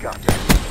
Gotcha.